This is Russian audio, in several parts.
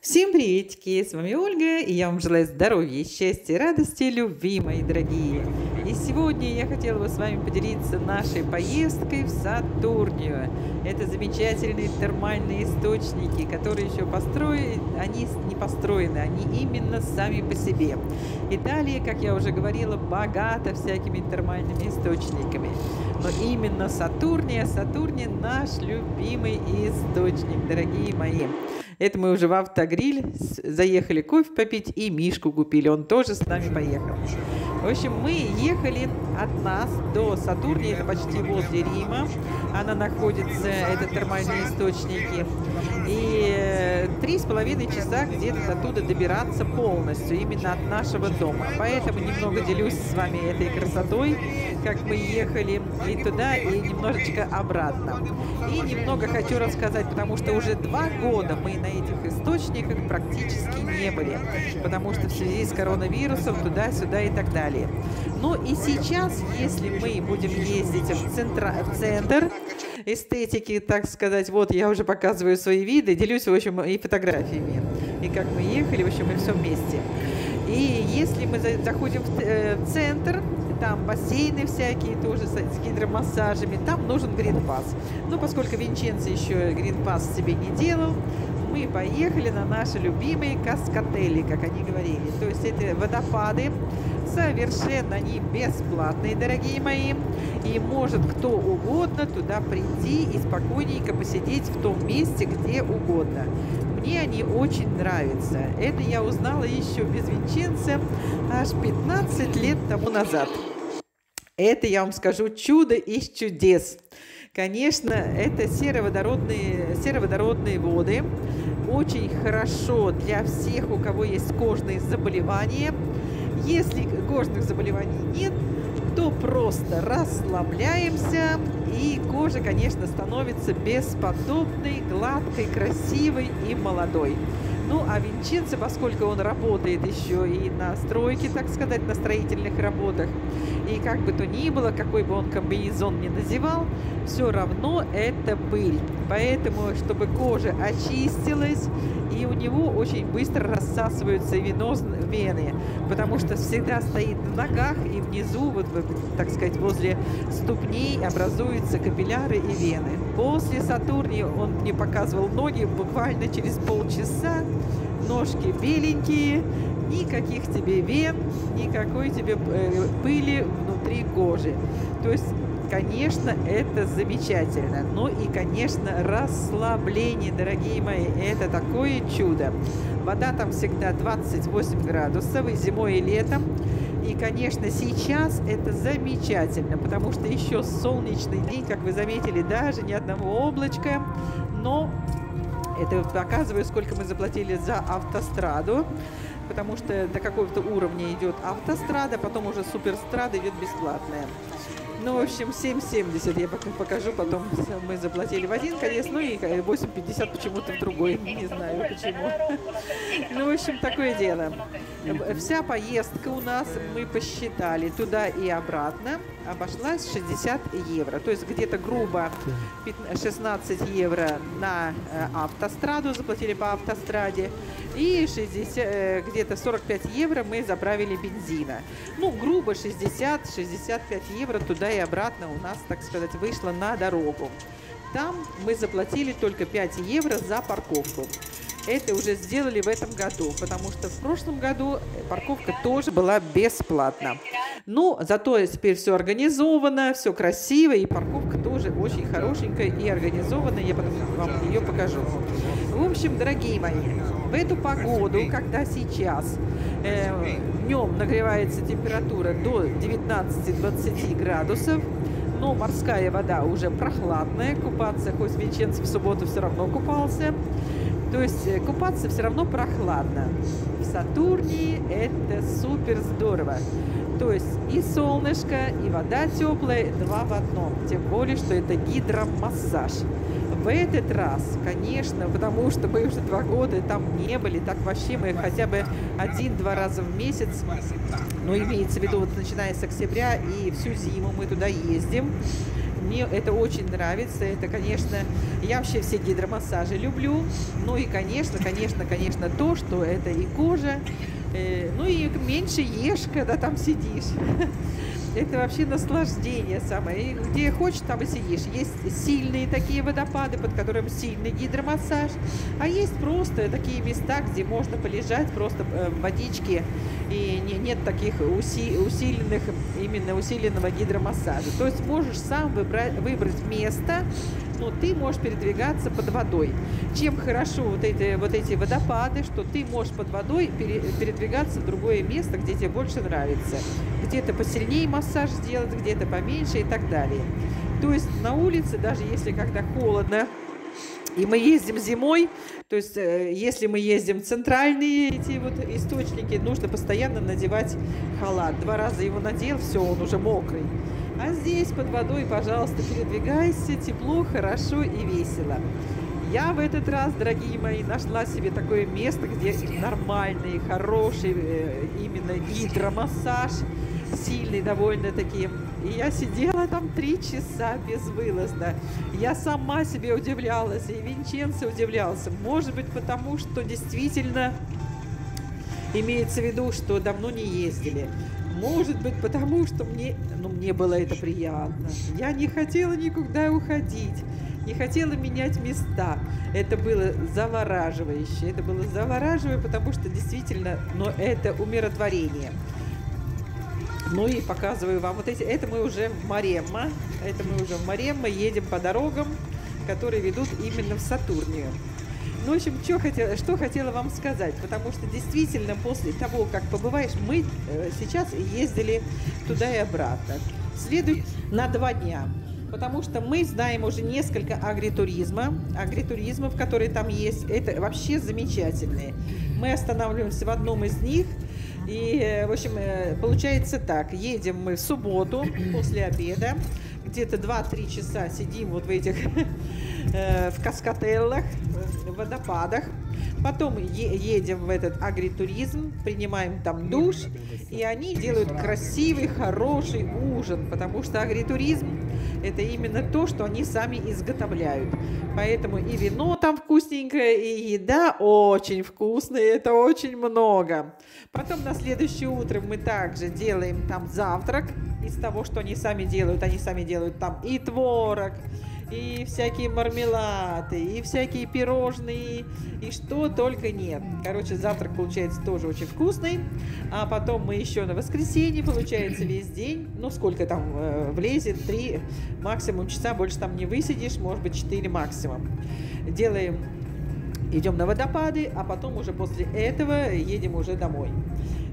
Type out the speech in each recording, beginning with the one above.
Всем приветики, с вами Ольга, и я вам желаю здоровья, счастья, радости, любви, мои дорогие. И сегодня я хотела бы с вами поделиться нашей поездкой в Сатурнию. Это замечательные термальные источники, которые еще построены, они не построены, они именно сами по себе. Италия, как я уже говорила, богата всякими термальными источниками. Но именно Сатурния, Сатурния наш любимый источник, дорогие мои. Это мы уже в автогриль заехали кофе попить и Мишку купили. Он тоже с нами поехал. В общем, мы ехали от нас до Сатурни, это почти возле Рима. Она находится, это термальные источники. И э, три с половиной часа где-то оттуда добираться полностью, именно от нашего дома. Поэтому немного делюсь с вами этой красотой, как мы ехали и туда, и немножечко обратно. И немного хочу рассказать, потому что уже два года мы на этих источниках практически не были, потому что в связи с коронавирусом туда-сюда и так далее. Но и сейчас, если мы будем ездить в, центра, в центр эстетики, так сказать, вот я уже показываю свои виды, делюсь, в общем, и фотографиями, и как мы ехали, в общем, и все вместе. И если мы заходим в э, центр, там бассейны всякие тоже с, гидромассажами, там нужен гринпас. Но поскольку Винченцо еще гринпас себе не делал, мы поехали на наши любимые каскотели, как они говорили. То есть это водопады, совершенно они бесплатные, дорогие мои. И может кто угодно туда прийти и спокойненько посидеть в том месте, где угодно. Мне они очень нравятся. Это я узнала еще без Винченца аж 15 лет тому назад. Это, я вам скажу, чудо из чудес. Конечно, это сероводородные, сероводородные воды. Очень хорошо для всех, у кого есть кожные заболевания. Если кожных заболеваний нет, то просто расслабляемся, и кожа, конечно, становится бесподобной, гладкой, красивой и молодой. Ну, а Винченцо, поскольку он работает еще и на стройке, так сказать, на строительных работах, и как бы то ни было, какой бы он комбинезон ни надевал, все равно это пыль. Поэтому, чтобы кожа очистилась, и у него очень быстро рассасываются вены, потому что всегда стоит на ногах и внизу, вот, так сказать, возле ступней образуются капилляры и вены. После Сатурни он мне показывал ноги буквально через полчаса, ножки беленькие, никаких тебе вен, никакой тебе э, пыли внутри кожи. То есть конечно, это замечательно. Ну и, конечно, расслабление, дорогие мои, это такое чудо. Вода там всегда 28 градусов и зимой, и летом. И, конечно, сейчас это замечательно, потому что еще солнечный день, как вы заметили, даже ни одного облачка, но это показывает, сколько мы заплатили за автостраду, потому что до какого-то уровня идет автострада, потом уже суперстрада идет бесплатная. Ну, в общем, 7,70 я покажу, потом мы заплатили в один конец, ну и 8,50 почему-то в другой, не знаю почему. Ну, в общем, такое дело. Вся поездка у нас, мы посчитали, туда и обратно, обошлась 60 евро. То есть где-то грубо 16 евро на э, автостраду, заплатили по автостраде, и 60, э, где-то 45 евро мы заправили бензина. Ну, грубо 60-65 евро туда и обратно у нас, так сказать, вышло на дорогу. Там мы заплатили только 5 евро за парковку. Это уже сделали в этом году, потому что в прошлом году парковка тоже была бесплатна. Ну, зато теперь все организовано, все красиво, и парковка тоже очень хорошенькая и организованная. Я потом вам ее покажу. В общем, дорогие мои, в эту погоду, когда сейчас э, днем нагревается температура до 19-20 градусов, но морская вода уже прохладная, купаться, хоть Винченцо в субботу все равно купался, то есть э, купаться все равно прохладно. В Сатурнии это супер здорово. То есть и солнышко, и вода теплая, два в одном. Тем более, что это гидромассаж. В этот раз, конечно, потому что мы уже два года там не были, так вообще мы хотя бы один-два раза в месяц, ну, имеется в виду, вот начиная с октября и всю зиму мы туда ездим, мне это очень нравится. Это, конечно, я вообще все гидромассажи люблю. Ну и, конечно, конечно, конечно, то, что это и кожа, э, ну и меньше ешь, когда там сидишь. Это вообще наслаждение самое. И где хочешь, там и сидишь. Есть сильные такие водопады, под которым сильный гидромассаж. А есть просто такие места, где можно полежать просто э, в водичке. И не, нет таких уси, усиленных, именно усиленного гидромассажа. То есть можешь сам выбрать, выбрать место, но ты можешь передвигаться под водой. Чем хорошо вот эти, вот эти водопады, что ты можешь под водой пере, передвигаться в другое место, где тебе больше нравится. Где-то посильнее массаж сделать, где-то поменьше и так далее. То есть на улице, даже если когда холодно, и мы ездим зимой, то есть э, если мы ездим в центральные эти вот источники, нужно постоянно надевать халат. Два раза его надел, все, он уже мокрый. А здесь под водой, пожалуйста, передвигайся, тепло, хорошо и весело. Я в этот раз, дорогие мои, нашла себе такое место, где нормальный, хороший э, именно гидромассаж, сильный довольно-таки. И я сидела там три часа безвылазно. Я сама себе удивлялась, и Винченцо удивлялся. Может быть, потому что действительно имеется в виду, что давно не ездили. Может быть, потому что мне, ну, мне было это приятно. Я не хотела никуда уходить, не хотела менять места. Это было завораживающе. Это было завораживающе, потому что действительно, но это умиротворение. Ну и показываю вам вот эти. Это мы уже в Маремма. Это мы уже в Маремма едем по дорогам, которые ведут именно в Сатурнию. Ну, в общем, что хотела, что хотела вам сказать, потому что действительно после того, как побываешь, мы э, сейчас ездили туда и обратно. Следует на два дня, потому что мы знаем уже несколько агритуризма, агритуризмов, которые там есть, это вообще замечательные. Мы останавливаемся в одном из них, и, э, в общем, э, получается так, едем мы в субботу после обеда, где-то 2-3 часа сидим вот в этих, э, в каскателлах, в водопадах. Потом едем в этот агритуризм, принимаем там душ, и они делают красивый, хороший ужин, потому что агритуризм – это именно то, что они сами изготовляют. Поэтому и вино там вкусненькое, и еда очень вкусная, это очень много. Потом на следующее утро мы также делаем там завтрак из того, что они сами делают. Они сами делают там и творог, и всякие мармелады, и всякие пирожные, и что только нет. Короче, завтрак получается тоже очень вкусный. А потом мы еще на воскресенье, получается, весь день, ну, сколько там э, влезет, три максимум часа, больше там не высидишь, может быть, четыре максимум. Делаем идем на водопады, а потом уже после этого едем уже домой.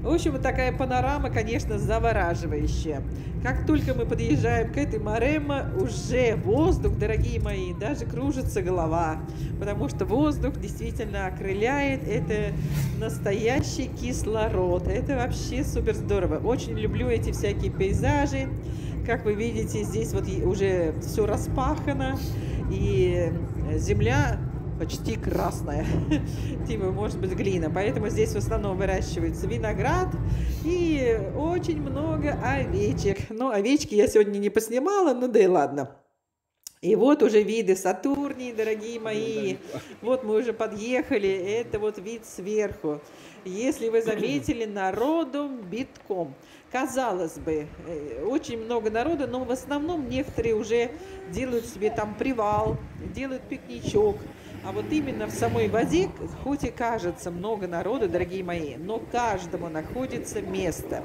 В общем, вот такая панорама, конечно, завораживающая. Как только мы подъезжаем к этой Марема, уже воздух, дорогие мои, даже кружится голова, потому что воздух действительно окрыляет, это настоящий кислород, это вообще супер здорово. Очень люблю эти всякие пейзажи, как вы видите, здесь вот уже все распахано, и земля почти красная, типа, может быть, глина. Поэтому здесь в основном выращивается виноград и очень много овечек. Ну, овечки я сегодня не поснимала, ну да и ладно. И вот уже виды Сатурнии, дорогие мои. Вот мы уже подъехали, это вот вид сверху. Если вы заметили, народу битком. Казалось бы, э, очень много народа, но в основном некоторые уже делают себе там привал, делают пикничок. А вот именно в самой воде, хоть и кажется много народу, дорогие мои, но каждому находится место.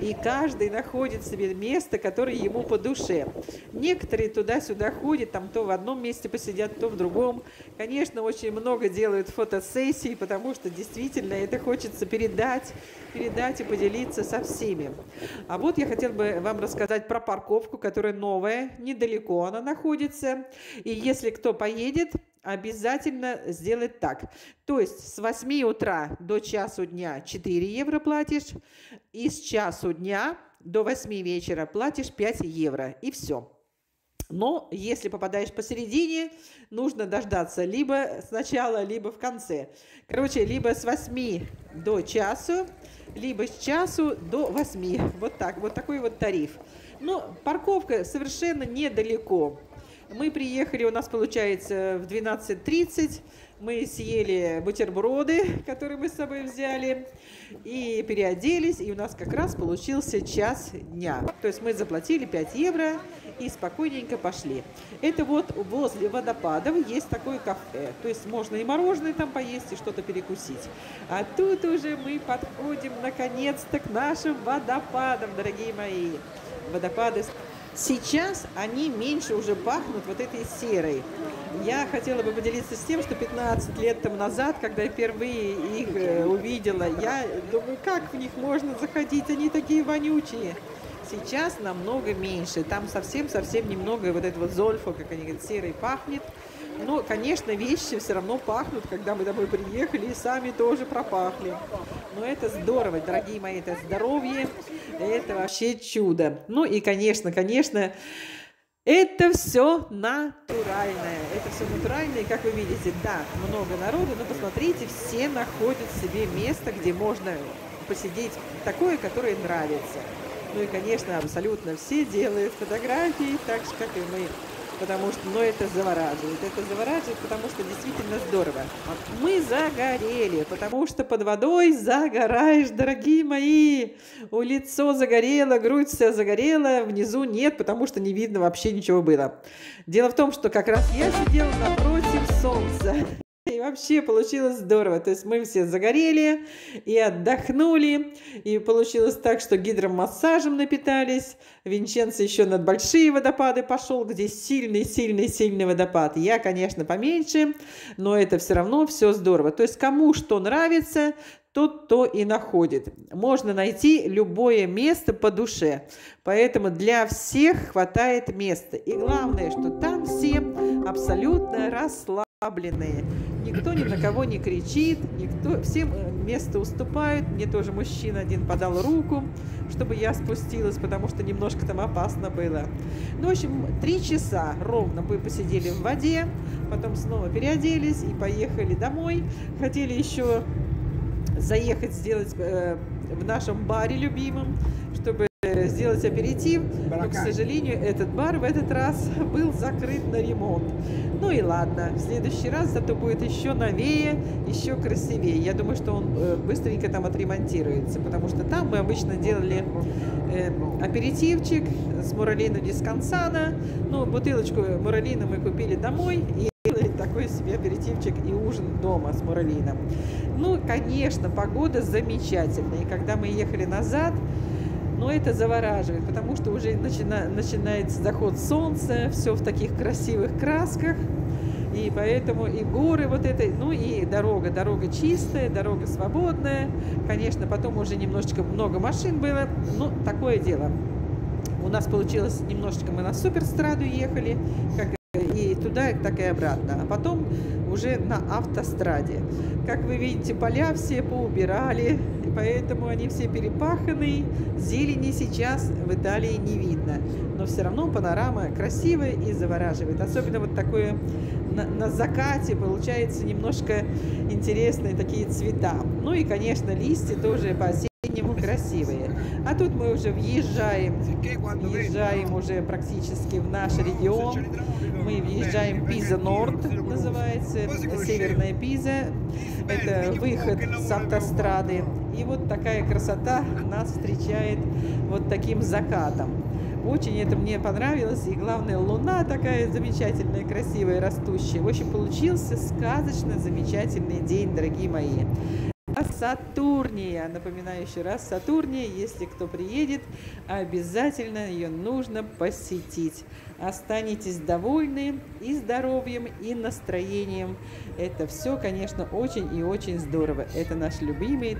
И каждый находит себе место, которое ему по душе. Некоторые туда-сюда ходят, там то в одном месте посидят, то в другом. Конечно, очень много делают фотосессий, потому что действительно это хочется передать, передать и поделиться со всеми. А вот я хотела бы вам рассказать про парковку, которая новая, недалеко она находится. И если кто поедет, обязательно сделать так. То есть с 8 утра до часу дня 4 евро платишь, и с часу дня до 8 вечера платишь 5 евро, и все. Но если попадаешь посередине, нужно дождаться либо сначала, либо в конце. Короче, либо с 8 до часу, либо с часу до 8. Вот так, вот такой вот тариф. Ну, парковка совершенно недалеко. Мы приехали, у нас получается в 12.30. Мы съели бутерброды, которые мы с собой взяли, и переоделись, и у нас как раз получился час дня. То есть мы заплатили 5 евро и спокойненько пошли. Это вот возле водопадов есть такое кафе. То есть можно и мороженое там поесть, и что-то перекусить. А тут уже мы подходим наконец-то к нашим водопадам, дорогие мои. Водопады Сейчас они меньше уже пахнут вот этой серой. Я хотела бы поделиться с тем, что 15 лет тому назад, когда я впервые их э, увидела, я думаю, как в них можно заходить, они такие вонючие. Сейчас намного меньше, там совсем-совсем немного вот этого зольфа, как они говорят, серой пахнет. Но, конечно, вещи все равно пахнут, когда мы домой приехали, и сами тоже пропахли. Но это здорово, дорогие мои, это здоровье, это вообще чудо. Ну и, конечно, конечно, это все натуральное. Это все натуральное, и как вы видите, да, много народу, но посмотрите, все находят себе место, где можно посидеть такое, которое нравится. Ну и, конечно, абсолютно все делают фотографии, так же, как и мы потому что, ну, это завораживает. Это завораживает, потому что действительно здорово. Мы загорели, потому что под водой загораешь, дорогие мои. У лицо загорело, грудь вся загорела, внизу нет, потому что не видно вообще ничего было. Дело в том, что как раз я сидела напротив солнца. Вообще получилось здорово. То есть мы все загорели и отдохнули. И получилось так, что гидромассажем напитались. Винченцо еще над большие водопады пошел, где сильный-сильный-сильный водопад. Я, конечно, поменьше, но это все равно все здорово. То есть кому что нравится, тот то и находит. Можно найти любое место по душе. Поэтому для всех хватает места. И главное, что там все абсолютно расслаблены расслабленные. Никто ни на кого не кричит, никто, всем э, место уступают. Мне тоже мужчина один подал руку, чтобы я спустилась, потому что немножко там опасно было. Ну, в общем, три часа ровно мы посидели в воде, потом снова переоделись и поехали домой. Хотели еще заехать, сделать э, в нашем баре любимом, чтобы сделать аперитив, но, к сожалению, этот бар в этот раз был закрыт на ремонт. Ну и ладно, в следующий раз зато будет еще новее, еще красивее. Я думаю, что он э, быстренько там отремонтируется, потому что там мы обычно делали э, аперитивчик с муралино дисконсана. Ну, бутылочку муралина мы купили домой и такой себе аперитивчик и ужин дома с муралином. Ну, конечно, погода замечательная. И когда мы ехали назад, но это завораживает, потому что уже начина, начинается заход солнца, все в таких красивых красках, и поэтому и горы вот этой, ну и дорога, дорога чистая, дорога свободная, конечно, потом уже немножечко много машин было, ну, такое дело. У нас получилось немножечко, мы на суперстраду ехали, как и туда, так и обратно. А потом уже на автостраде. Как вы видите, поля все поубирали, поэтому они все перепаханы. Зелени сейчас в Италии не видно. Но все равно панорама красивая и завораживает. Особенно вот такое на, на закате получается немножко интересные такие цвета. Ну и, конечно, листья тоже по по-осеннему красивые. А тут мы уже въезжаем, въезжаем уже практически в наш регион. Мы въезжаем Пиза Норд, называется, Северная Пиза. Это выход с автострады. И вот такая красота нас встречает вот таким закатом. Очень это мне понравилось. И главное, луна такая замечательная, красивая, растущая. В общем, получился сказочно замечательный день, дорогие мои. Сатурния. Напоминаю еще раз, Сатурния, если кто приедет, обязательно ее нужно посетить. Останетесь довольны и здоровьем, и настроением. Это все, конечно, очень и очень здорово. Это наш любимый